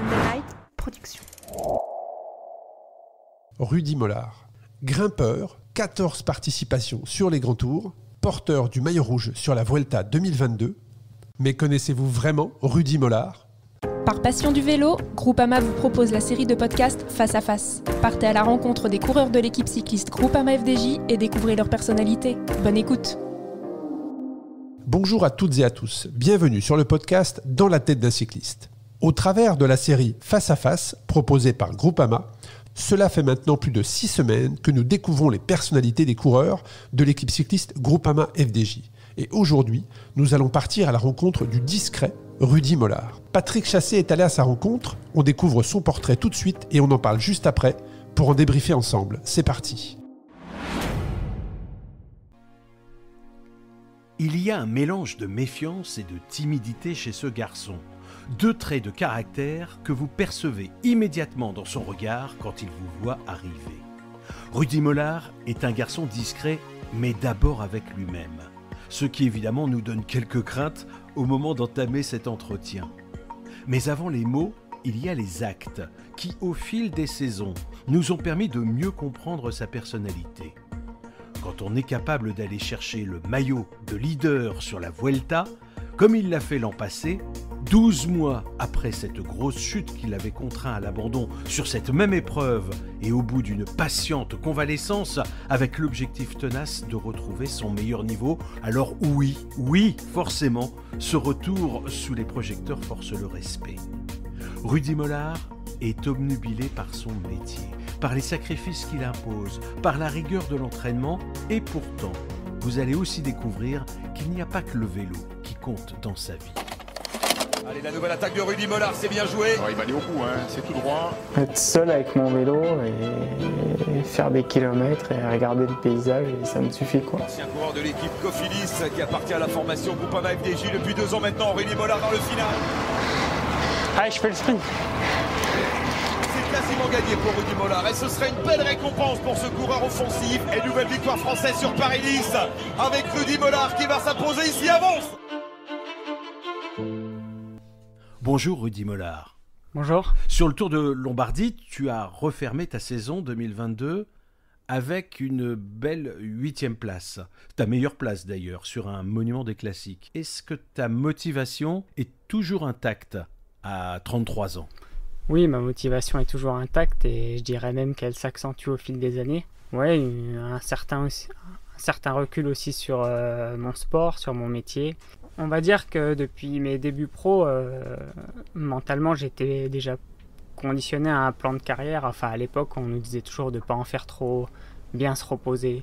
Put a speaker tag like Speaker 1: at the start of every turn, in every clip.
Speaker 1: Sunday Night Production.
Speaker 2: Rudy Mollard. Grimpeur, 14 participations sur les grands tours, porteur du maillot rouge sur la Vuelta 2022. Mais connaissez-vous vraiment Rudy Mollard?
Speaker 3: Par passion du vélo, Groupama vous propose la série de podcasts Face à Face. Partez à la rencontre des coureurs de l'équipe cycliste Groupama FDJ et découvrez leur personnalité. Bonne écoute
Speaker 2: Bonjour à toutes et à tous, bienvenue sur le podcast Dans la tête d'un cycliste. Au travers de la série Face à Face, proposée par Groupama, cela fait maintenant plus de six semaines que nous découvrons les personnalités des coureurs de l'équipe cycliste Groupama FDJ. Et aujourd'hui, nous allons partir à la rencontre du discret Rudy Mollard. Patrick Chassé est allé à sa rencontre, on découvre son portrait tout de suite et on en parle juste après pour en débriefer ensemble. C'est parti.
Speaker 4: Il y a un mélange de méfiance et de timidité chez ce garçon. Deux traits de caractère que vous percevez immédiatement dans son regard quand il vous voit arriver. Rudy Mollard est un garçon discret, mais d'abord avec lui-même. Ce qui évidemment nous donne quelques craintes au moment d'entamer cet entretien. Mais avant les mots, il y a les actes qui, au fil des saisons, nous ont permis de mieux comprendre sa personnalité. Quand on est capable d'aller chercher le maillot de leader sur la Vuelta, comme il l'a fait l'an passé, 12 mois après cette grosse chute qui l'avait contraint à l'abandon sur cette même épreuve et au bout d'une patiente convalescence avec l'objectif tenace de retrouver son meilleur niveau, alors oui, oui, forcément, ce retour sous les projecteurs force le respect. Rudy Mollard est obnubilé par son métier, par les sacrifices qu'il impose, par la rigueur de l'entraînement, et pourtant, vous allez aussi découvrir qu'il n'y a pas que le vélo qui compte dans sa vie.
Speaker 5: Allez, la nouvelle attaque de Rudy Mollard, c'est bien joué.
Speaker 6: il va aller au bout, hein. c'est tout droit.
Speaker 7: Être seul avec mon vélo et faire des kilomètres et regarder le paysage, et ça me suffit quoi.
Speaker 5: Ancien coureur de l'équipe Cofidis qui appartient à la formation Groupama FDJ depuis deux ans maintenant. Rudy Mollard dans le final.
Speaker 7: Allez, je fais le sprint.
Speaker 5: C'est quasiment gagné pour Rudy Mollard et ce serait une belle récompense pour ce coureur offensif. Et nouvelle victoire française sur Paris-Nice avec Rudy Mollard qui va s'imposer ici avance.
Speaker 4: Bonjour Rudy Mollard.
Speaker 7: Bonjour.
Speaker 4: Sur le Tour de Lombardie, tu as refermé ta saison 2022 avec une belle huitième place. Ta meilleure place d'ailleurs, sur un monument des classiques. Est-ce que ta motivation est toujours intacte à 33 ans?
Speaker 7: Oui, ma motivation est toujours intacte et je dirais même qu'elle s'accentue au fil des années. Ouais, un certain, un certain recul aussi sur euh, mon sport, sur mon métier. On va dire que depuis mes débuts pro, euh, mentalement, j'étais déjà conditionné à un plan de carrière. Enfin, à l'époque, on nous disait toujours de ne pas en faire trop, bien se reposer.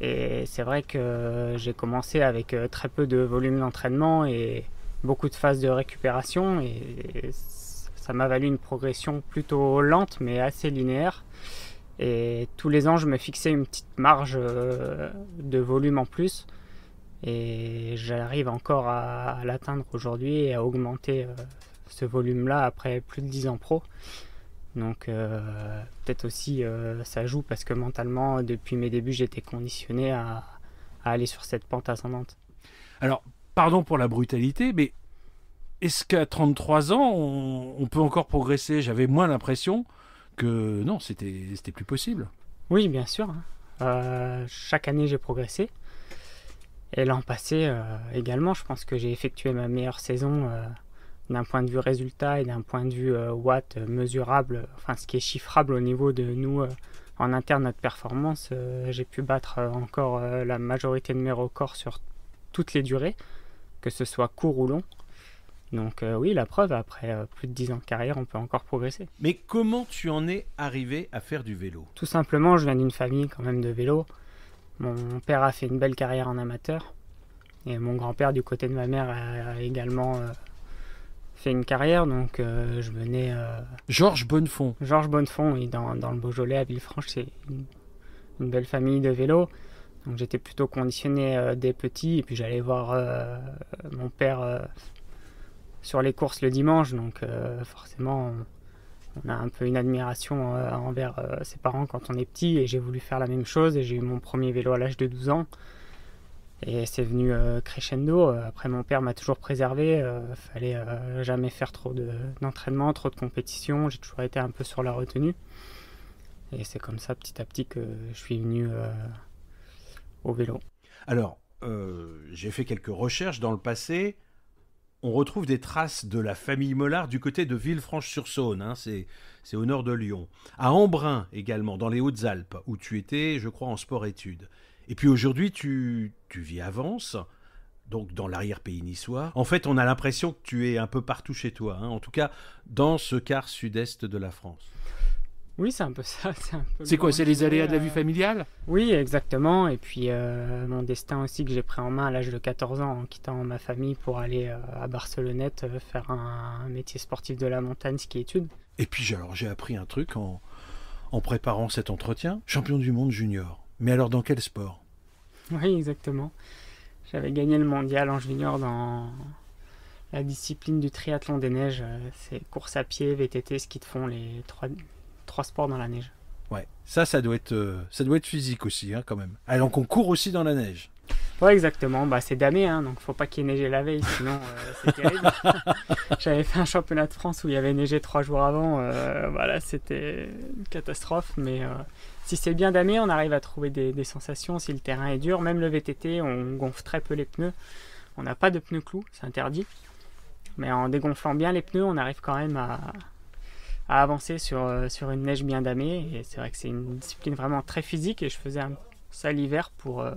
Speaker 7: Et c'est vrai que j'ai commencé avec euh, très peu de volume d'entraînement et beaucoup de phases de récupération. Et ça m'a valu une progression plutôt lente, mais assez linéaire. Et tous les ans, je me fixais une petite marge euh, de volume en plus. Et j'arrive encore à, l'atteindre aujourd'hui et à augmenter euh, ce volume-là après plus de 10 ans pro. Donc euh, peut-être aussi euh, ça joue parce que mentalement, depuis mes débuts, j'étais conditionné à, aller sur cette pente ascendante.
Speaker 4: Alors, pardon pour la brutalité, mais est-ce qu'à 33 ans, on, peut encore progresser? J'avais moins l'impression que non, c'était plus possible.
Speaker 7: Oui, bien sûr. Hein. chaque année, j'ai progressé. Et l'an passé euh, également, je pense que j'ai effectué ma meilleure saison euh, d'un point de vue résultat et d'un point de vue euh, watt mesurable, enfin ce qui est chiffrable au niveau de nous en interne, notre performance. j'ai pu battre encore la majorité de mes records sur toutes les durées, que ce soit court ou long. Donc oui, la preuve, après plus de 10 ans de carrière, on peut encore progresser.
Speaker 4: Mais comment tu en es arrivé à faire du vélo?
Speaker 7: Tout simplement, je viens d'une famille quand même de vélo. Mon père a fait une belle carrière en amateur. Et mon grand-père, du côté de ma mère, a également euh, fait une carrière. Donc euh, je venais. Euh,
Speaker 4: Georges Bonnefond.
Speaker 7: Georges Bonnefond, oui, dans, dans, le Beaujolais, à Villefranche, c'est une, belle famille de vélos. Donc j'étais plutôt conditionné dès petit. Et puis j'allais voir mon père sur les courses le dimanche. Donc forcément, on a un peu une admiration euh, envers euh, ses parents quand on est petit et j'ai voulu faire la même chose et j'ai eu mon premier vélo à l'âge de 12 ans. Et c'est venu euh, crescendo. Après, mon père m'a toujours préservé. Fallait jamais faire trop d'entraînement, trop de compétition. J'ai toujours été un peu sur la retenue. Et c'est comme ça, petit à petit, que je suis venu au vélo.
Speaker 8: Alors, j'ai fait quelques recherches dans le passé on retrouve des traces de la famille Mollard du côté de Villefranche-sur-Saône, hein, c'est, au nord de Lyon. À Embrun également, dans les Hautes-Alpes, où tu étais, je crois, en sport-études. Et puis aujourd'hui, tu, vis à Vence, donc dans l'arrière-pays niçois. En fait, on a l'impression que tu es un peu partout chez toi, hein, en tout cas dans ce quart sud-est de la France.
Speaker 7: Oui, c'est un peu ça.
Speaker 1: C'est quoi C'est les aléas de la vie familiale?
Speaker 7: Oui, exactement. Et puis euh, mon destin aussi que j'ai pris en main à l'âge de 14 ans en quittant ma famille pour aller euh, à Barcelonnette euh, faire un, métier sportif de la montagne, ski études.
Speaker 8: Et puis alors j'ai appris un truc en, en préparant cet entretien. Champion du monde junior. Mais alors dans quel sport?
Speaker 7: Oui, exactement. J'avais gagné le mondial en junior dans la discipline du triathlon des neiges. C'est course à pied, VTT, ski de fond, les trois trois sports dans la neige.
Speaker 8: Ouais, ça, ça doit être, euh, ça doit être physique aussi, hein, quand même. Ah, donc on court aussi dans la neige.
Speaker 7: Ouais, exactement. Bah, c'est damé, hein, donc faut pas qu'il ait neigé la veille, sinon euh, c'est terrible. J'avais fait un championnat de France où il y avait neigé trois jours avant. Euh, voilà, c'était une catastrophe. Mais si c'est bien damé, on arrive à trouver des, des, sensations. Si le terrain est dur, même le VTT, on gonfle très peu les pneus. On n'a pas de pneus clous, c'est interdit. Mais en dégonflant bien les pneus, on arrive quand même à, à avancer sur, euh, sur une neige bien damée. Et c'est vrai que c'est une discipline vraiment très physique et je faisais ça l'hiver pour, euh,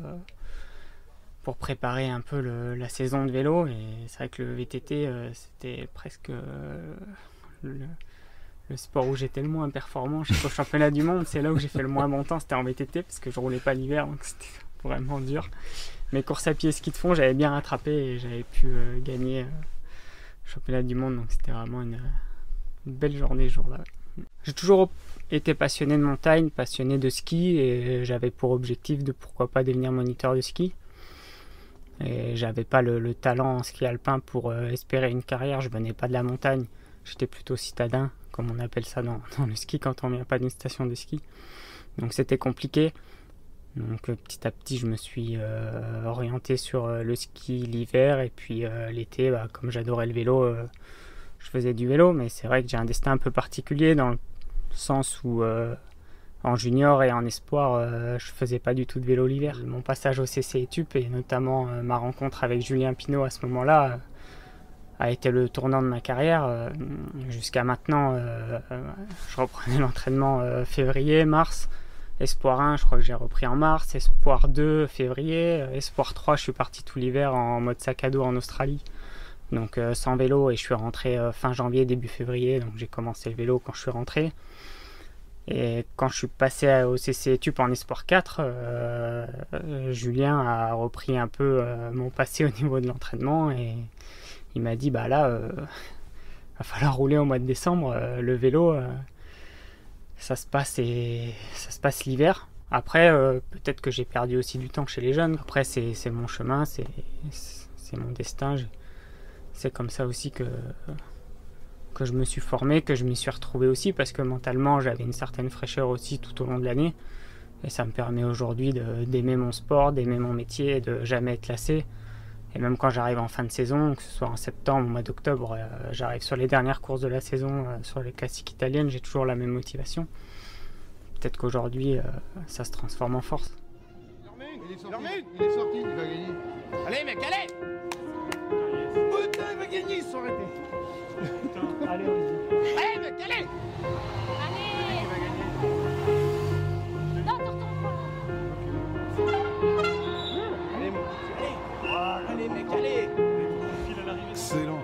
Speaker 7: pour préparer un peu la saison de vélo. Et c'est vrai que le VTT, euh, c'était presque le, sport où j'étais le moins performant. Au championnat du monde, c'est là où j'ai fait le moins bon temps, c'était en VTT parce que je roulais pas l'hiver, donc c'était vraiment dur. Mais course à pied, ski de fond, j'avais bien rattrapé et j'avais pu gagner le championnat du monde, donc c'était vraiment une belle journée jour-là. J'ai toujours été passionné de montagne, passionné de ski et j'avais pour objectif de pourquoi pas devenir moniteur de ski. Et j'avais pas le, talent en ski alpin pour euh, espérer une carrière, je venais pas de la montagne, j'étais plutôt citadin, comme on appelle ça dans, le ski quand on vient pas d'une station de ski. Donc c'était compliqué. Donc euh, petit à petit, je me suis euh, orienté sur le ski l'hiver et puis l'été, bah, comme j'adorais le vélo, je faisais du vélo, mais c'est vrai que j'ai un destin un peu particulier dans le sens où euh, en junior et en espoir, euh, je faisais pas du tout de vélo l'hiver. Mon passage au CC ETUP et notamment euh, ma rencontre avec Julien Pinault à ce moment-là a été le tournant de ma carrière. Jusqu'à maintenant, je reprenais l'entraînement février, mars. Espoir 1, je crois que j'ai repris en mars. Espoir 2, février. Espoir 3, je suis parti tout l'hiver en mode sac à dos en Australie donc euh, sans vélo et je suis rentré euh, fin janvier, début février, donc j'ai commencé le vélo quand je suis rentré. Et quand je suis passé au CC TUP en Espoir 4, euh, Julien a repris un peu mon passé au niveau de l'entraînement et il m'a dit bah là, va falloir rouler au mois de décembre. le vélo, ça se passe et ça se passe l'hiver. Après, peut-être que j'ai perdu aussi du temps chez les jeunes. Après, c'est mon chemin, c'est mon destin c'est comme ça aussi que, que je me suis formé, que je m'y suis retrouvé aussi, parce que mentalement j'avais une certaine fraîcheur aussi tout au long de l'année. Et ça me permet aujourd'hui d'aimer mon sport, d'aimer mon métier, de jamais être lassé. Et même quand j'arrive en fin de saison, que ce soit en septembre ou au mois d'octobre, euh, j'arrive sur les dernières courses de la saison, euh, sur les classiques italiennes, j'ai toujours la même motivation. Peut-être qu'aujourd'hui, euh, ça se transforme en force.
Speaker 9: Il est sorti, il est sorti, il va gagner.
Speaker 10: Allez mec, allez
Speaker 9: Putain, il va gagner, ils sont arrêtés.
Speaker 10: allez, on Allez, mec, allez
Speaker 11: Allez.
Speaker 10: Il va gagner?
Speaker 11: Non, t'en retournes
Speaker 10: Allez, mon Allez. Allez, mec, allez.
Speaker 9: Excellent.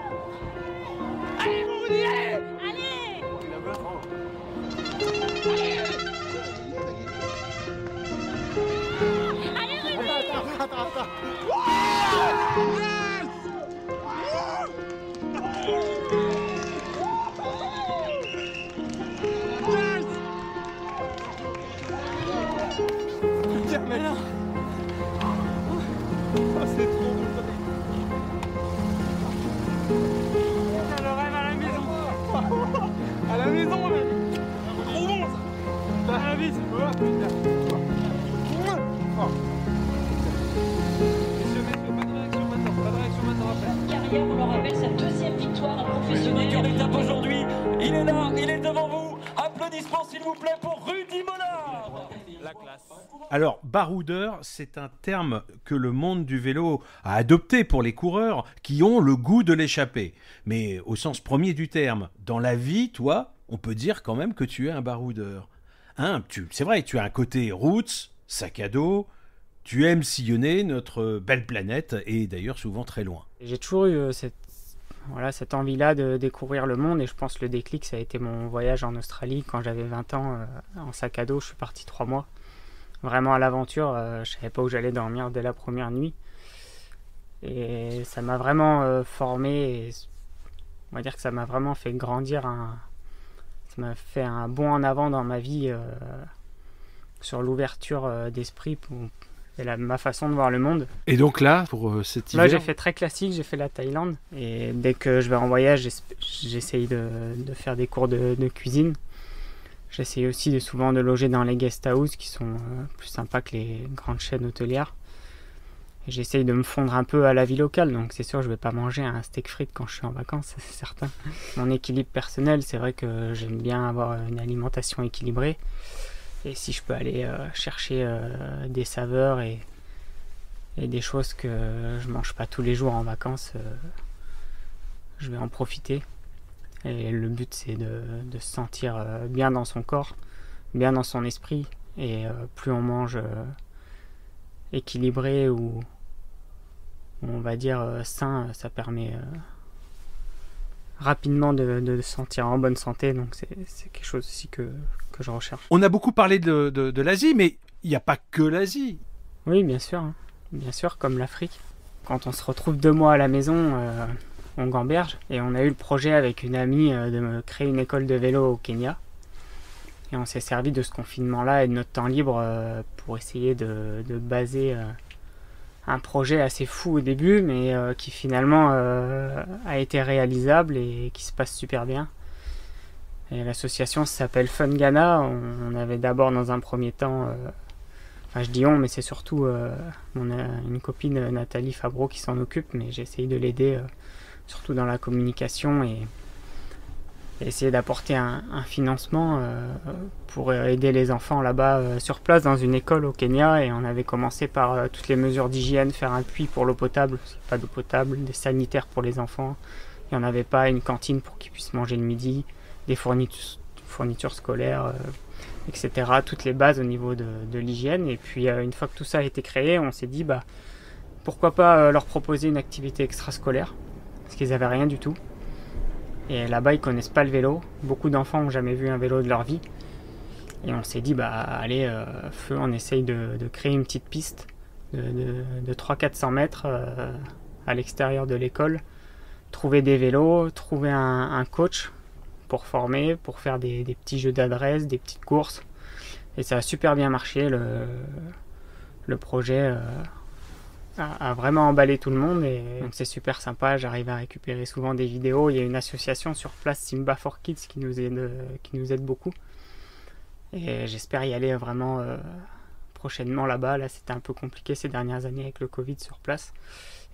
Speaker 10: Allez, mon Rudy, allez.
Speaker 11: Allez.
Speaker 10: Il a besoin.
Speaker 11: Allez Allez, Rudy.
Speaker 9: Attends, attends, attends.
Speaker 12: mais là. Oh,
Speaker 11: ah, c'est trop drôle. le rêve à la maison. à la
Speaker 4: maison, mais. Trop bon ça. La bise. Oh. Ah, ah. Messieurs, messieurs, pas de réaction maintenant, pas de réaction maintenant
Speaker 11: après. Carrière, on le rappelle, sa deuxième victoire professionnelle. Une oui,
Speaker 12: étape aujourd'hui, il est là, il est devant vous. Applaudissements s'il vous plaît pour Rudy Mollard. La classe.
Speaker 4: Alors, baroudeur, c'est un terme que le monde du vélo a adopté pour les coureurs qui ont le goût de l'échapper. Mais au sens premier du terme, dans la vie, toi, on peut dire quand même que tu es un baroudeur. Hein, c'est vrai, tu as un côté roots, sac à dos, tu aimes sillonner notre belle planète et d'ailleurs souvent très loin.
Speaker 7: J'ai toujours eu euh, cette envie-là de découvrir le monde et je pense que le déclic, ça a été mon voyage en Australie quand j'avais 20 ans euh, en sac à dos. Je suis parti trois mois. Vraiment à l'aventure, euh, je savais pas où j'allais dormir dès la première nuit. Et ça m'a vraiment euh, formé. Et on va dire que ça m'a vraiment fait grandir. Un, ça m'a fait un bond en avant dans ma vie euh, sur l'ouverture d'esprit pour, et la, ma façon de voir le monde.
Speaker 13: Et donc là, pour euh, cet hiver,
Speaker 7: Là, j'ai fait très classique, j'ai fait la Thaïlande. Et dès que je vais en voyage, j'essaye de, de faire des cours de, de cuisine. J'essaye aussi de souvent de loger dans les guest houses qui sont euh, plus sympas que les grandes chaînes hôtelières. J'essaye de me fondre un peu à la vie locale, donc c'est sûr, je vais pas manger un steak frites quand je suis en vacances, c'est certain. Mon équilibre personnel, c'est vrai que j'aime bien avoir une alimentation équilibrée. Et si je peux aller euh, chercher euh, des saveurs et, des choses que je mange pas tous les jours en vacances, je vais en profiter. Et le but, c'est de, de se sentir euh, bien dans son corps, bien dans son esprit. Et euh, plus on mange euh, équilibré ou, on va dire sain, ça permet rapidement de, de se sentir en bonne santé. Donc c'est quelque chose aussi que, que je recherche.
Speaker 4: On a beaucoup parlé de, de- de l'Asie, mais il n'y a pas que l'Asie.
Speaker 7: Oui, bien sûr. hein. Bien sûr, comme l'Afrique. Quand on se retrouve deux mois à la maison, euh, on gamberge. Et on a eu le projet avec une amie euh, de créer une école de vélo au Kenya. Et on s'est servi de ce confinement-là et de notre temps libre euh, pour essayer de, baser euh, un projet assez fou au début, mais qui finalement a été réalisable et qui se passe super bien. Et l'association s'appelle Fun Ghana. On, avait d'abord dans un premier temps Enfin, je dis on, mais c'est surtout une copine, Nathalie Fabreau, qui s'en occupe, mais j'ai essayé de l'aider, surtout dans la communication, et, essayer d'apporter un, financement euh, pour aider les enfants là-bas euh, sur place dans une école au Kenya. Et on avait commencé par euh, toutes les mesures d'hygiène, faire un puits pour l'eau potable, pas d'eau potable, des sanitaires pour les enfants. Il n'y en avait pas, une cantine pour qu'ils puissent manger le midi, des fournitures, scolaires. etc. Toutes les bases au niveau de, l'hygiène. Et puis une fois que tout ça a été créé, on s'est dit bah pourquoi pas leur proposer une activité extrascolaire qu'ils avaient rien du tout. Et là-bas ils connaissent pas le vélo. Beaucoup d'enfants ont jamais vu un vélo de leur vie. Et on s'est dit bah allez euh, feu, on essaye de, créer une petite piste de, de, de 300-400 mètres euh, à l'extérieur de l'école. Trouver des vélos, trouver un, coach pour former, pour faire des, des petits jeux d'adresse, des petites courses. Et ça a super bien marché. Le, le projet euh, a, a vraiment emballé tout le monde et donc c'est super sympa. J'arrive à récupérer souvent des vidéos. Il y a une association sur place, Simba for Kids, qui nous aide, qui nous aide beaucoup. Et j'espère y aller vraiment euh, prochainement là-bas. Là, c'était un peu compliqué ces dernières années avec le Covid sur place.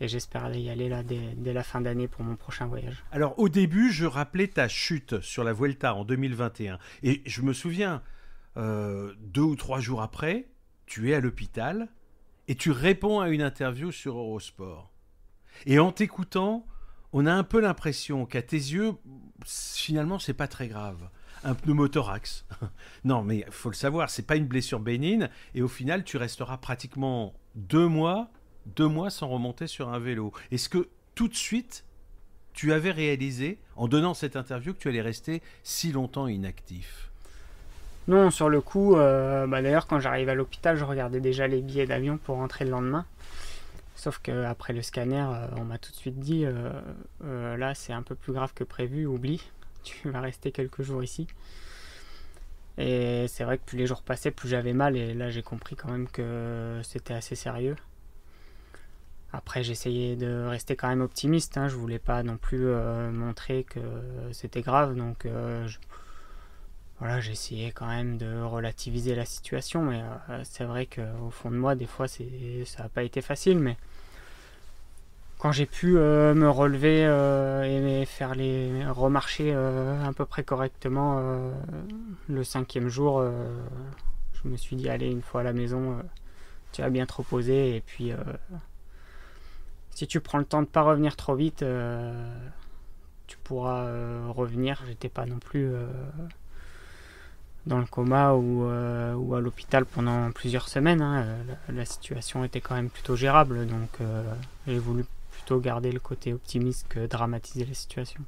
Speaker 7: Et j'espère y aller là dès, dès la fin d'année pour mon prochain voyage.
Speaker 4: Alors au début, je rappelais ta chute sur la Vuelta en 2021. Et je me souviens, euh, deux ou trois jours après, tu es à l'hôpital et tu réponds à une interview sur Eurosport. Et en t'écoutant, on a un peu l'impression qu'à tes yeux, finalement, c'est pas très grave. Un pneumothorax. non, mais il faut le savoir, c'est pas une blessure bénigne. Et au final, tu resteras pratiquement deux mois, deux mois sans remonter sur un vélo. Est-ce que tout de suite, tu avais réalisé, en donnant cette interview, que tu allais rester si longtemps inactif?
Speaker 7: Non, sur le coup, euh, bah d'ailleurs, quand j'arrive à l'hôpital, je regardais déjà les billets d'avion pour rentrer le lendemain. Sauf qu'après le scanner, euh, on m'a tout de suite dit euh, là, c'est un peu plus grave que prévu, oublie, tu vas rester quelques jours ici. Et c'est vrai que plus les jours passaient, plus j'avais mal, et là, j'ai compris quand même que c'était assez sérieux. Après, j'essayais de rester quand même optimiste, hein, je voulais pas non plus montrer que c'était grave, donc je- voilà, j'ai essayé quand même de relativiser la situation, mais euh, c'est vrai qu'au fond de moi, des fois, ça n'a pas été facile, mais quand j'ai pu euh, me relever euh, et faire les remarcher à peu près correctement le cinquième jour, je me suis dit allez une fois à la maison, tu vas bien te reposer et puis si tu prends le temps de pas revenir trop vite, tu pourras revenir. J'étais pas non plus dans le coma ou, euh, ou à l'hôpital pendant plusieurs semaines. hein. La, la situation était quand même plutôt gérable, donc euh, j'ai voulu plutôt garder le côté optimiste que dramatiser la situation.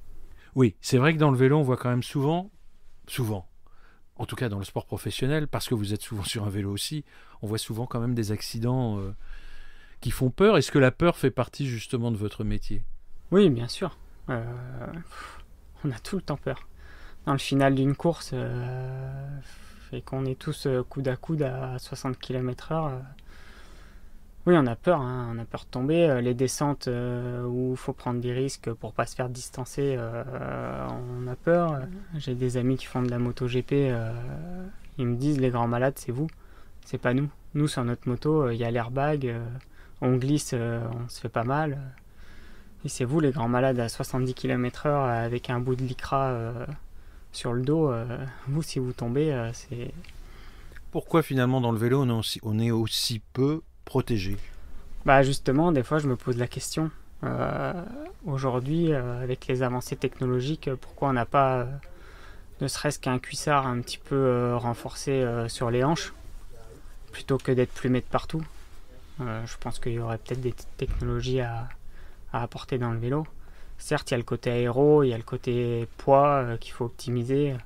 Speaker 8: Oui, c'est vrai que dans le vélo, on voit quand même souvent, souvent, en tout cas dans le sport professionnel, parce que vous êtes souvent sur un vélo aussi, on voit souvent quand même des accidents euh, qui font peur. Est-ce que la peur fait partie justement de votre métier?
Speaker 7: Oui, bien sûr. Euh, on a tout le temps peur. Dans le final d'une course, euh, et qu'on est tous euh, coude à coude à 60 km/h, euh, oui, on a peur. hein, on a peur de tomber. Les descentes euh, où il faut prendre des risques pour pas se faire distancer, euh, on a peur. J'ai des amis qui font de la MotoGP. euh, ils me disent les grands malades, c'est vous, c'est pas nous. Nous, sur notre moto, il y a l'airbag, on glisse, on se fait pas mal. Et c'est vous, les grands malades à 70 km/h avec un bout de lycra sur le dos. euh, vous, si vous tombez, euh, c'est.
Speaker 8: Pourquoi finalement dans le vélo, on est aussi, on est aussi peu protégé?
Speaker 7: Bah justement, des fois, je me pose la question. Euh, Aujourd'hui, avec les avancées technologiques, pourquoi on n'a pas, ne serait-ce qu'un cuissard un petit peu renforcé sur les hanches, plutôt que d'être plumé de partout? Je pense qu'il y aurait peut-être des technologies à, à apporter dans le vélo. Certes, il y a le côté aéro, il y a le côté poids euh, qu'il faut optimiser, euh,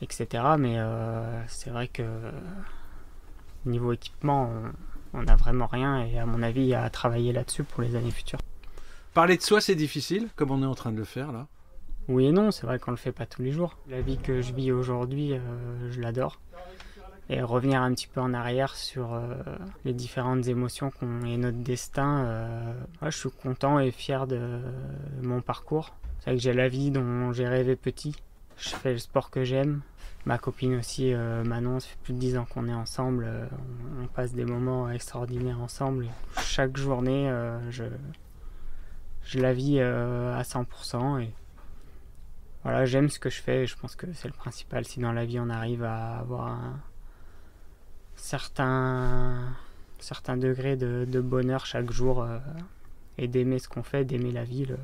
Speaker 7: etc. Mais euh, c'est vrai que niveau équipement, on- on n'a vraiment rien et à mon avis, il y a à travailler là-dessus pour les années futures.
Speaker 8: Parler de soi, c'est difficile, comme on est en train de le faire là?
Speaker 7: Oui et non, c'est vrai qu'on le fait pas tous les jours. La vie que je vis aujourd'hui, euh, je l'adore. Et revenir un petit peu en arrière sur euh, les différentes émotions qu'on et notre destin, euh, je suis content et fier de mon parcours. C'est vrai que j'ai la vie dont j'ai rêvé petit. Je fais le sport que j'aime. Ma copine aussi, euh, Manon, ça fait plus de 10 ans qu'on est ensemble. euh, on, passe des moments extraordinaires ensemble. Chaque journée, euh, je, je la vis à 100% et voilà, j'aime ce que je fais et je pense que c'est le principal. Si dans la vie on arrive à avoir un certain, certain degré de, de bonheur chaque jour euh, et d'aimer ce qu'on fait, d'aimer la vie, le,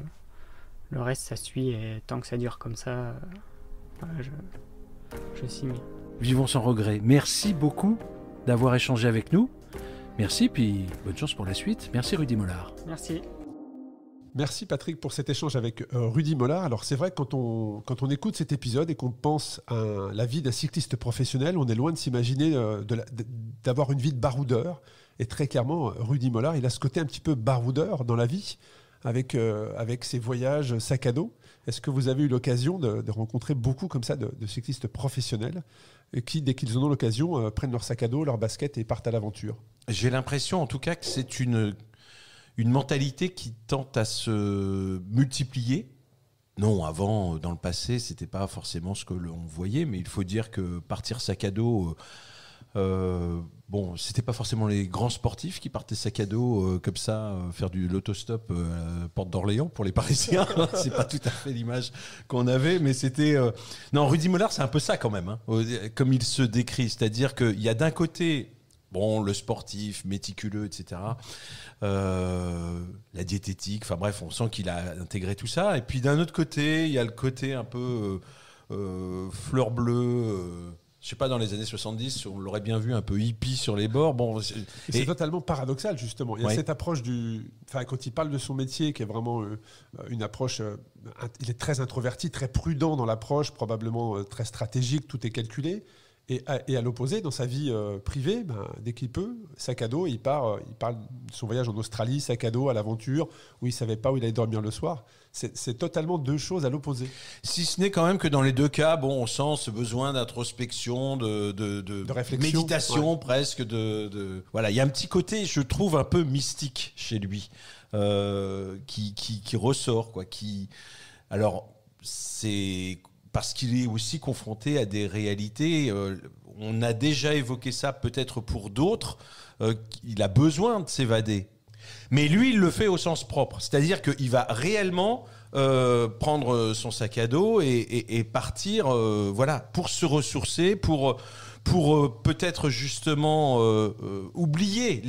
Speaker 7: le reste ça suit et tant que ça dure comme ça, euh, voilà, je, je signe.
Speaker 8: Vivons sans regret. Merci beaucoup d'avoir échangé avec nous. Merci, puis bonne chance pour la suite. Merci Rudy Mollard.
Speaker 7: Merci.
Speaker 2: Merci Patrick pour cet échange avec euh, Rudy Mollard. Alors c'est vrai quand on, quand on écoute cet épisode et qu'on pense à la vie d'un cycliste professionnel, on est loin de s'imaginer euh, d'avoir une vie de baroudeur. Et très clairement, Rudy Mollard, il a ce côté un petit peu baroudeur dans la vie, avec, euh, avec ses voyages sac à dos. Est-ce que vous avez eu l'occasion de, rencontrer beaucoup comme ça de, cyclistes professionnels qui, dès qu'ils en ont l'occasion, prennent leur sac à dos, leur basket et partent à l'aventure?
Speaker 4: J'ai l'impression, en tout cas, que c'est une, une mentalité qui tente à se multiplier. Non, avant, euh, dans le passé, c'était pas forcément ce que l'on voyait, mais il faut dire que partir sac à dos, euh, euh, bon, c'était pas forcément les grands sportifs qui partaient sac à dos euh, comme ça, euh, faire du l'autostop à la porte d'Orléans pour les Parisiens. c'est pas tout à fait l'image qu'on avait, mais c'était. Non, Rudy Mollard, c'est un peu ça quand même, hein, comme il se décrit, c'est-à-dire qu'il y a d'un côté Bon, le sportif, méticuleux, etc. Euh, la diététique, enfin bref, on sent qu'il a intégré tout ça. Et puis d'un autre côté, il y a le côté un peu euh, euh, fleur bleue. je sais pas, dans les années 70, on l'aurait bien vu un peu hippie sur les bords. Bon, c'est-
Speaker 2: totalement paradoxal, justement. Il y a
Speaker 4: Ouais.
Speaker 2: cette approche du. Enfin, quand il parle de son métier, qui est vraiment euh, une approche. euh, il est très introverti, très prudent dans l'approche, probablement euh, très stratégique, tout est calculé. Et à, l'opposé, dans sa vie euh, privée, ben, dès qu'il peut, sac à dos, il part, euh, il parle de son voyage en Australie, sac à dos, à l'aventure, où il savait pas où il allait dormir le soir. C'est totalement deux choses à l'opposé.
Speaker 4: Si ce n'est quand même que dans les deux cas, bon, on sent ce besoin d'introspection, de, de, de,
Speaker 2: réflexion,
Speaker 4: méditation
Speaker 2: ouais.
Speaker 4: presque. De, de- voilà, il y a un petit côté, je trouve, un peu mystique chez lui, euh, qui, qui, qui ressort, quoi. Qui, alors, c'est parce qu'il est aussi confronté à des réalités. euh, on a déjà évoqué ça, peut-être pour d'autres. euh, il a besoin de s'évader. Mais lui, il le fait au sens propre. C'est-à-dire qu'il va réellement euh, prendre son sac à dos et, partir voilà, pour se ressourcer, pour, pour peut-être justement oublier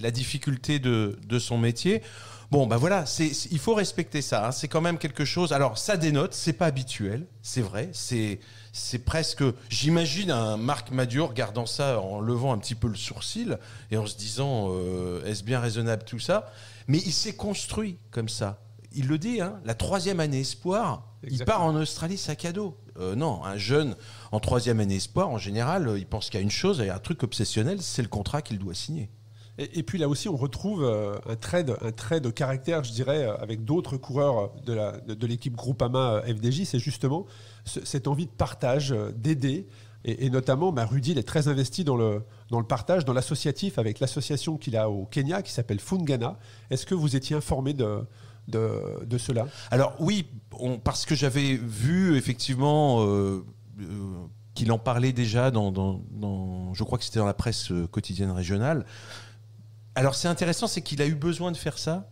Speaker 4: la difficulté de son métier. Bon, bah voilà, c'est, il faut respecter ça. hein. C'est quand même quelque chose. Alors, ça dénote, c'est pas habituel, c'est vrai. C'est, c'est presque. J'imagine un Marc Madior regardant ça en levant un petit peu le sourcil et en se disant euh, est-ce bien raisonnable tout ça? Mais il s'est construit comme ça. Il le dit, hein, la troisième année espoir, il part en Australie sac à dos. Euh, non, un jeune en troisième année espoir, en général, euh, il pense qu'il y a une chose, il y a un truc obsessionnel, c'est le contrat qu'il doit signer.
Speaker 2: Et, puis là aussi, on retrouve euh, un trait, de, un trait de caractère, je dirais, euh, avec d'autres coureurs de, l'équipe Groupama euh, FDJ, c'est justement ce- cette envie de partage, d'aider. Et, notamment, bah, Rudy, il est très investi dans le, partage, dans l'associatif, avec l'association qu'il a au Kenya, qui s'appelle Fungana. Est-ce que vous étiez informé de, cela?
Speaker 4: Alors oui, parce que j'avais vu effectivement qu'il en parlait déjà dans, je crois que c'était dans la presse quotidienne régionale. Alors c'est intéressant, c'est qu'il a eu besoin de faire ça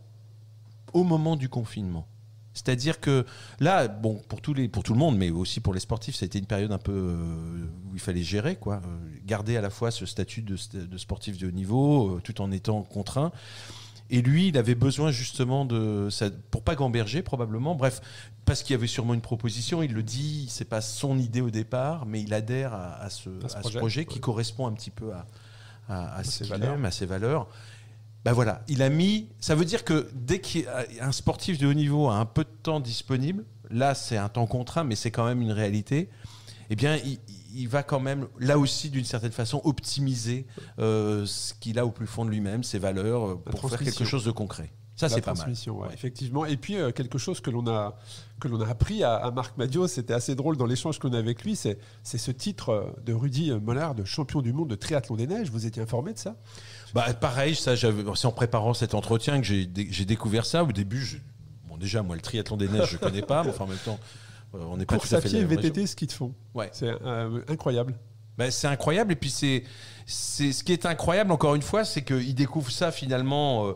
Speaker 4: au moment du confinement. C'est-à-dire que là, bon, pour tous les, pour tout le monde, mais aussi pour les sportifs, ça a été une période un peu euh, où il fallait gérer, quoi, Euh, garder à la fois ce statut de, de sportif de haut niveau, euh, tout en étant contraint. Et lui, il avait besoin justement de ça pour pas gamberger probablement. Bref, parce qu'il y avait sûrement une proposition. Il le dit, c'est pas son idée au départ, mais il adhère à, à ce,
Speaker 2: À ce
Speaker 4: à ce
Speaker 2: projet,
Speaker 4: projet, qui
Speaker 2: ouais.
Speaker 4: correspond un petit peu à, à, à ce
Speaker 2: ses
Speaker 4: qu'il
Speaker 2: valeurs.
Speaker 4: aime, à ses valeurs. Ben voilà, il a mis. Ça veut dire que dès qu'un sportif de haut niveau a un peu de temps disponible, là c'est un temps contraint, mais c'est quand même une réalité. Eh bien, il, il va quand même, là aussi, d'une certaine façon, optimiser euh, ce qu'il a au plus fond de lui-même, ses valeurs, euh, pour faire quelque chose de concret. Ça, c'est pas mal.
Speaker 2: transmission, ouais, effectivement. Et puis euh, quelque chose que l'on a que l'on a appris à, à Marc Madio, c'était assez drôle dans l'échange qu'on a avec lui, c'est c'est ce titre euh, de Rudy Mollard de champion du monde de triathlon des neiges. Vous étiez informé de ça?
Speaker 4: Bah, pareil, ça, c'est en préparant cet entretien que j'ai dé- j'ai découvert ça. Au début, je- bon, déjà, moi, le triathlon des neiges, je connais pas, mais enfin, en même temps, euh, on n'est pas tout à fait
Speaker 2: VTT,
Speaker 4: région.
Speaker 2: ski de fond.
Speaker 4: Ouais.
Speaker 2: C'est euh, incroyable.
Speaker 4: Ben, c'est incroyable. Et puis, c'est, c'est ce qui est incroyable, encore une fois, c'est qu'il découvre ça finalement euh,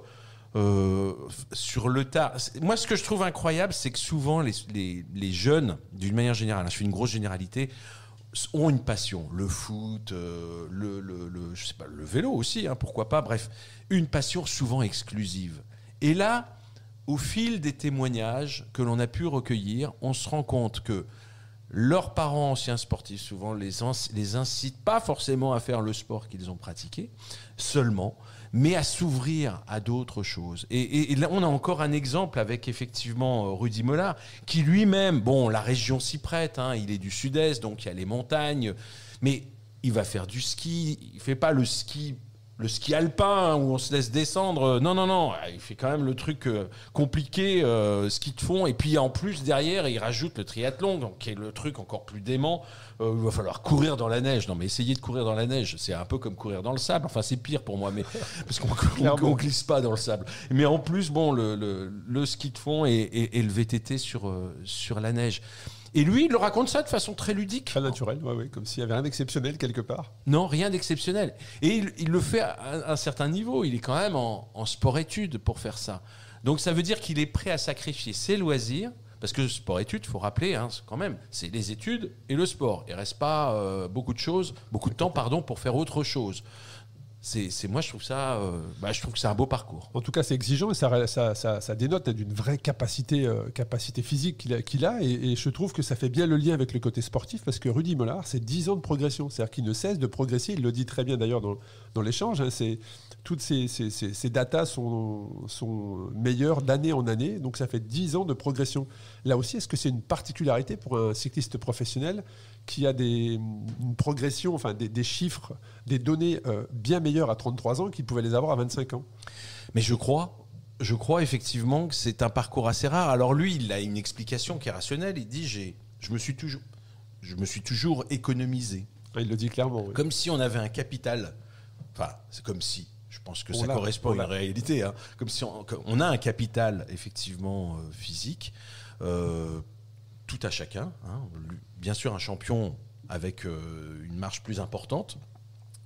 Speaker 4: euh, sur le. C'est- Moi, ce que je trouve incroyable, c'est que souvent, les, jeunes, d'une manière générale, hein, je fais une grosse généralité, ont une passion. Le foot, euh, le, je pas, le vélo aussi, hein, pourquoi pas. Bref, une passion souvent exclusive. Et là, au fil des témoignages que l'on a pu recueillir, on se rend compte que leurs parents anciens sportifs souvent les, les incitent pas forcément à faire le sport qu'ils ont pratiqué seulement, mais à s'ouvrir à d'autres choses. Et, là, on a encore un exemple avec effectivement euh, Rudy Mollard, qui lui-même, bon, la région s'y prête, hein, il est du sud-est, donc il y a les montagnes, mais il va faire du ski, il fait pas le ski le ski alpin hein, où on se laisse descendre. Non, non, non. Il fait quand même le truc euh, compliqué, euh, ski de fond. Et puis en plus, derrière, il rajoute le triathlon, donc, qui est le truc encore plus dément. Euh, il va falloir courir dans la neige. Non, mais essayer de courir dans la neige, c'est un peu comme courir dans le sable. Enfin, c'est pire pour moi, mais parce qu'on on, on glisse pas dans le sable. Mais en plus, bon, le, le- le ski de fond et, et- et le VTT sur, euh, sur la neige. Et lui, il le raconte ça de façon très ludique.
Speaker 2: Très naturel, ouais, ouais, comme s'il y avait rien d'exceptionnel quelque part.
Speaker 4: Non, rien d'exceptionnel. Et il, il le fait à un, un certain niveau. Il est quand même en, en sport-études pour faire ça. Donc ça veut dire qu'il est prêt à sacrifier ses loisirs. Parce que sport-études, faut rappeler, hein, c'est quand même, c'est les études et le sport. Il reste pas euh, beaucoup de choses, beaucoup de temps, pardon, pour faire autre chose. C'est, moi, je trouve ça, euh, bah, je trouve que c'est un beau parcours.
Speaker 2: En tout cas, c'est exigeant et ça, dénote d'une vraie capacité, euh, capacité physique qu'il a. Et, je trouve que ça fait bien le lien avec le côté sportif parce que Rudy Mollard, c'est 10 ans de progression. C'est-à-dire qu'il ne cesse de progresser. Il le dit très bien d'ailleurs dans, dans l'échange. hein, c'est, toutes ces, ces, ces- ces datas sont, sont meilleures d'année en année. Donc ça fait 10 ans de progression. Là aussi, est-ce que c'est une particularité pour un cycliste professionnel qui a des, une progression, enfin des, des chiffres, des données euh, bien meilleures à 33 ans qu'il pouvait les avoir à 25 ans?
Speaker 4: Mais je crois, je crois effectivement que c'est un parcours assez rare. Alors lui, il a une explication qui est rationnelle. Il dit j'ai, je me suis toujours, je me suis toujours économisé.
Speaker 2: Ah, Il le dit clairement. oui.
Speaker 4: Comme si on avait un capital. Enfin, c'est comme si. Je pense que
Speaker 2: On
Speaker 4: ça
Speaker 2: l'a,
Speaker 4: correspond
Speaker 2: on
Speaker 4: à
Speaker 2: l'a.
Speaker 4: réalité. hein. Comme si on, on a un capital effectivement euh, physique, euh, tout à chacun. hein. Bien sûr, un champion avec euh, une marge plus importante,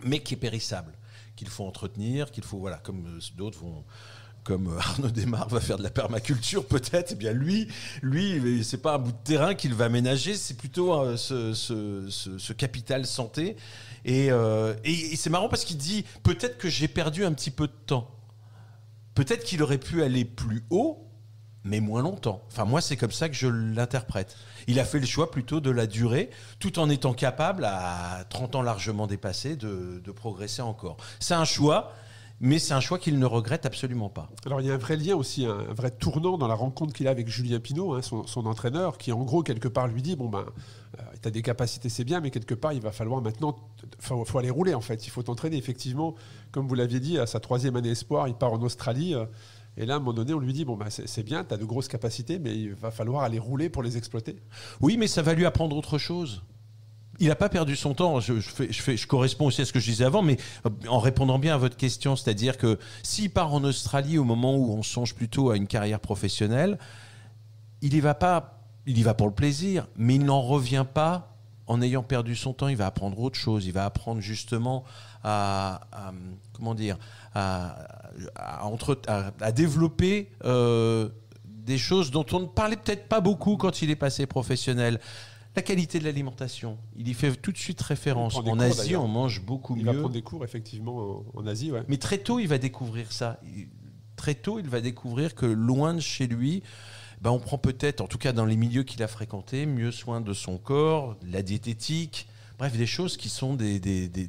Speaker 4: mais qui est périssable, qu'il faut entretenir, qu'il faut voilà, comme d'autres vont comme Arnaud Desmar va faire de la permaculture, peut-être, eh bien lui, lui, c'est pas un bout de terrain qu'il va aménager, c'est plutôt ce, ce- ce- ce capital santé. Et, euh, et- c'est marrant parce qu'il dit peut-être que j'ai perdu un petit peu de temps. Peut-être qu'il aurait pu aller plus haut, mais moins longtemps. Enfin, moi, c'est comme ça que je l'interprète. Il a fait le choix plutôt de la durée, tout en étant capable, à 30 ans largement dépassés, de, progresser encore. C'est un choix, mais c'est un choix qu'il ne regrette absolument pas.
Speaker 2: Alors il y a un vrai lien aussi, un, un vrai tournant dans la rencontre qu'il a avec Julien Pinault, hein, son, son entraîneur, qui en gros quelque part lui dit bon ben, tu as des capacités c'est bien, mais quelque part il va falloir maintenant, faut, faut aller rouler en fait, il faut t'entraîner effectivement, comme vous l'aviez dit, à sa troisième année espoir, il part en Australie. euh, et là, à un moment donné, on lui dit bon, ben, c'est bien, tu as de grosses capacités, mais il va falloir aller rouler pour les exploiter.
Speaker 4: Oui, mais ça va lui apprendre autre chose. Il n'a pas perdu son temps. Je, je aussi à ce que je disais avant, mais euh, en répondant bien à votre question, c'est-à-dire que s'il part en Australie au moment où on songe plutôt à une carrière professionnelle, il y va pas, il y va pour le plaisir, mais il n'en revient pas en ayant perdu son temps. Il va apprendre autre chose. Il va apprendre justement à, à- comment dire, à, à entre- à- à développer euh, des choses dont on ne parlait peut-être pas beaucoup quand il est passé professionnel. La qualité de l'alimentation, il y fait tout de suite référence.
Speaker 2: Il
Speaker 4: En
Speaker 2: cours,
Speaker 4: Asie, on mange beaucoup
Speaker 2: Il
Speaker 4: mieux.
Speaker 2: va prendre des cours effectivement en, Asie, ouais.
Speaker 4: Mais très tôt, il va découvrir ça. Il- Très tôt, il va découvrir que loin de chez lui, ben, on prend peut-être, en tout cas dans les milieux qu'il a fréquentés, mieux soin de son corps, la diététique, bref, des choses qui sont des,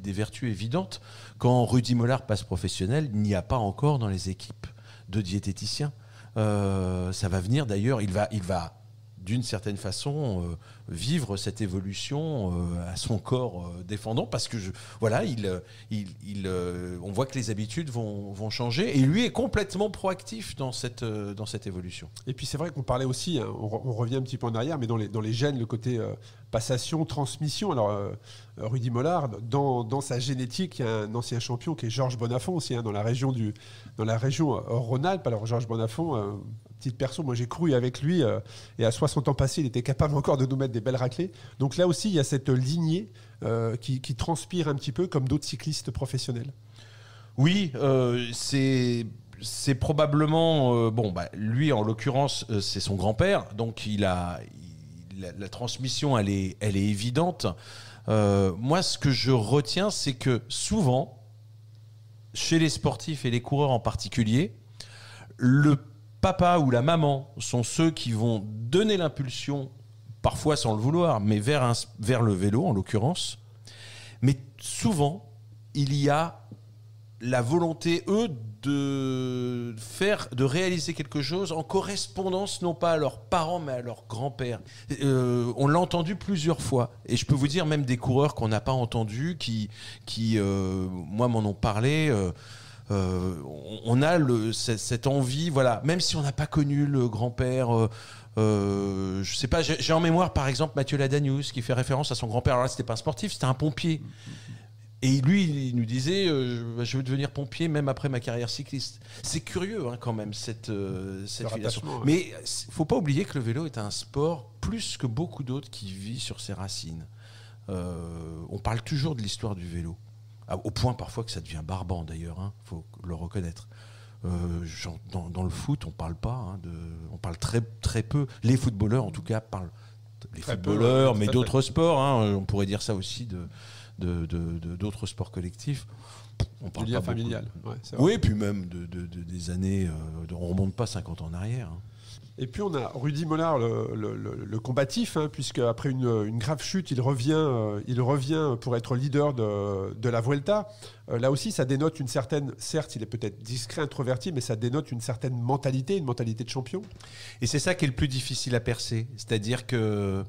Speaker 4: vertus évidentes. Quand Rudy Mollard passe professionnel, il n'y a pas encore dans les équipes de diététiciens. Euh, ça va venir d'ailleurs, il va, il va d'une certaine façon euh, vivre cette évolution euh, à son corps euh, défendant parce que voilà il, il, il, on voit que les habitudes vont, changer et lui est complètement proactif dans cette, évolution.
Speaker 2: Et puis c'est vrai qu'on parlait aussi, on, re- on revient un petit peu en arrière, mais dans les, gènes, le côté passation, transmission. Alors, Rudy Mollard, dans, sa génétique, il y a un ancien champion qui est Georges Bonafont aussi, hein, dans la région, du, dans la région Rhône-Alpes. Alors, Georges Bonafont, petite perso, moi j'ai cru avec lui, euh, et à 60 ans passés, il était capable encore de nous mettre des belles raclées. Donc là aussi, il y a cette lignée euh, qui, transpire un petit peu comme d'autres cyclistes professionnels.
Speaker 4: Oui, euh, c'est c'est probablement bon bah lui en l'occurrence c'est son grand-père donc il a la, la transmission elle est elle est évidente. Moi ce que je retiens c'est que souvent chez les sportifs et les coureurs en particulier le papa ou la maman sont ceux qui vont donner l'impulsion parfois sans le vouloir mais vers vers le vélo en l'occurrence mais souvent il y a la volonté, eux, de faire, de réaliser quelque chose en correspondance non pas à leurs parents mais à leurs grands-pères. Euh, on l'a entendu plusieurs fois et je peux vous dire même des coureurs qu'on n'a pas entendus qui, qui euh, moi m'en ont parlé. euh, euh, on- a le, cette, cette envie, voilà, même si on n'a pas connu le grand-père. euh, euh, je sais pas, j'ai en mémoire par exemple Mathieu Ladanius qui fait référence à son grand-père. Alors là, c'était pas un sportif, c'était un pompier. Et lui, il nous disait euh, je, veux devenir pompier même après ma carrière cycliste. C'est curieux hein, quand même cette, euh, cette
Speaker 2: Ce
Speaker 4: filiation.
Speaker 2: ouais.
Speaker 4: Mais il faut pas oublier que le vélo est un sport plus que beaucoup d'autres qui vit sur ses racines. On parle toujours de l'histoire du vélo, au point parfois que ça devient barbant d'ailleurs. Il faut le reconnaître. Euh, genre, dans, dans le foot, on parle pas hein, de, on parle très très peu. Les footballeurs, en tout cas, parlent les
Speaker 2: Très
Speaker 4: footballeurs, mais d'autres sports. hein, on pourrait dire ça aussi de de- de- de- d'autres sports collectifs. On parle
Speaker 2: lien
Speaker 4: pas beaucoup.
Speaker 2: familial, ouais,
Speaker 4: oui, puis même de, de- de- des années. euh, on remonte pas 50 ans en arrière.
Speaker 2: Et puis on a Rudy Mollard, le, le- combatif, hein, puisque après une, grave chute, il revient, euh, il revient pour être leader de, de la Vuelta. Euh, là aussi, ça dénote une certaine, certes, il est peut-être discret, introverti, mais ça dénote une certaine mentalité, une mentalité de champion.
Speaker 4: Et c'est ça qui est le plus difficile à percer. C'est-à-dire que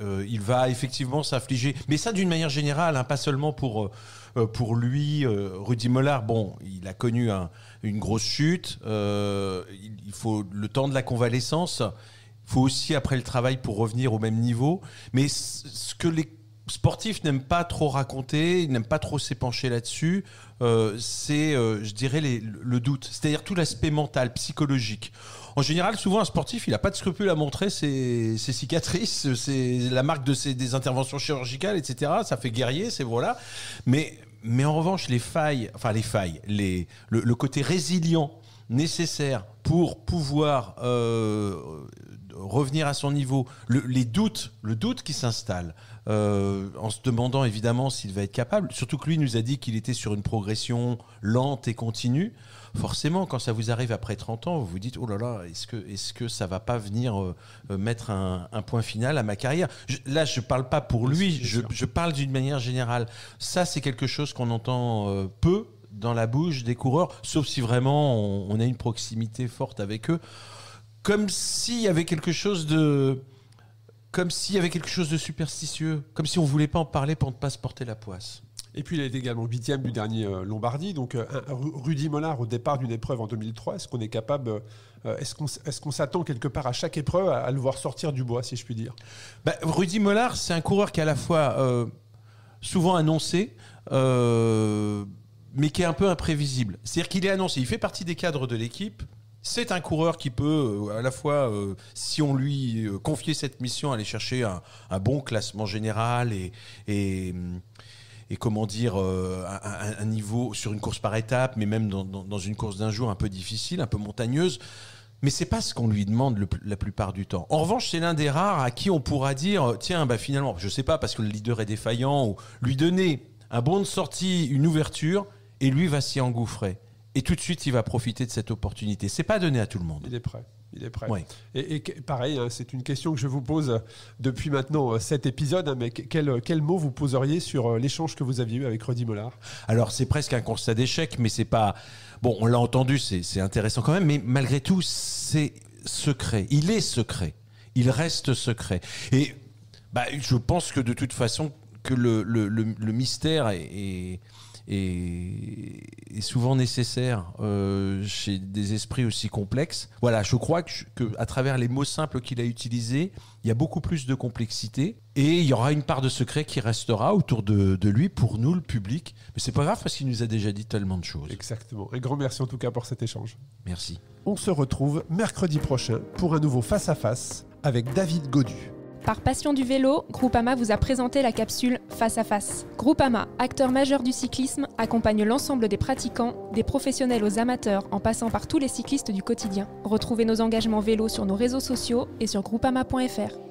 Speaker 4: euh, il va effectivement s'infliger, mais ça d'une manière générale, hein, pas seulement pour, euh, euh, pour lui, Rudy Mollard. Bon, il a connu un- une grosse chute. il, faut le temps de la convalescence. Il faut aussi après le travail pour revenir au même niveau. Mais ce que les sportifs n'aiment pas trop raconter, ils n'aiment pas trop s'épancher là-dessus, euh, c'est, euh, je dirais, le doute. C'est-à-dire tout l'aspect mental, psychologique. En général, souvent, un sportif, il n'a pas de scrupule à montrer ses, cicatrices, c'est la marque de ses, des interventions chirurgicales, etc. Ça fait guerrier, c'est voilà. Mais, mais en revanche, les failles, enfin les failles, les, le, côté résilient nécessaires pour pouvoir euh, revenir à son niveau, le, les doutes, le doute qui s'installe, euh, en se demandant évidemment s'il va être capable, surtout que lui nous a dit qu'il était sur une progression lente et continue, forcément quand ça vous arrive après 30 ans, vous vous dites, oh là là, est-ce que, est que ça va pas venir euh, euh, mettre un, un point final à ma carrière? Je- Là, je parle pas pour lui, je, je parle d'une manière générale. Ça, c'est quelque chose qu'on entend euh, peu dans la bouche des coureurs, sauf si vraiment on, on a une proximité forte avec eux. Comme s'il y avait quelque chose de. Comme s'il y avait quelque chose de superstitieux. Comme si on voulait pas en parler pour ne pas se porter la poisse.
Speaker 2: Et puis il a été également huitième du dernier euh, Lombardie. Donc euh, Rudy Mollard au départ d'une épreuve en 2003, est-ce qu'on est capable, euh, est-ce qu'on s'attend quelque part à chaque épreuve à, à le voir sortir du bois, si je puis dire?
Speaker 4: Bah, Rudy Mollard, c'est un coureur qui est à la fois euh, souvent annoncé, euh, mais qui est un peu imprévisible. C'est-à-dire qu'il est annoncé, il fait partie des cadres de l'équipe. C'est un coureur qui peut, euh, à la fois, euh, si on lui euh, confiait cette mission, aller chercher un, bon classement général et, comment dire, euh, un, niveau sur une course par étape, mais même dans, une course d'un jour un peu difficile, un peu montagneuse. Mais c'est pas ce qu'on lui demande la plupart du temps. En revanche, c'est l'un des rares à qui on pourra dire, tiens, bah finalement, je sais pas parce que le leader est défaillant, ou lui donner un bon de sortie, une ouverture, et lui va s'y engouffrer. Et tout de suite, il va profiter de cette opportunité. C'est pas donné à tout le monde.
Speaker 2: Il est prêt. Il est prêt.
Speaker 4: Oui.
Speaker 2: Et, pareil, hein, c'est une question que je vous pose depuis maintenant euh, cet épisode. hein, mais que- quel, quel mot vous poseriez sur euh, l'échange que vous aviez eu avec Rudy Mollard?
Speaker 4: Alors c'est presque un constat d'échec, mais c'est pas. Bon, on l'a entendu, c'est c'est intéressant quand même, mais malgré tout, c'est secret. Il est secret. Il reste secret. Et bah, je pense que de toute façon, que le, le- le- le mystère est, est- est- est souvent nécessaire euh, chez des esprits aussi complexes. Voilà, je crois que, à travers les mots simples qu'il a utilisés, il y a beaucoup plus de complexité et il y aura une part de secret qui restera autour de, de lui pour nous, le public. Mais c'est pas grave parce qu'il nous a déjà dit tellement de choses.
Speaker 2: Exactement. Un grand merci en tout cas pour cet échange.
Speaker 4: Merci.
Speaker 2: On se retrouve mercredi prochain pour un nouveau Face à Face avec David Godu.
Speaker 3: Par passion du vélo, Groupama vous a présenté la capsule Face à Face. Groupama, acteur majeur du cyclisme, accompagne l'ensemble des pratiquants, des professionnels aux amateurs, en passant par tous les cyclistes du quotidien. Retrouvez nos engagements vélo sur nos réseaux sociaux et sur groupama.fr.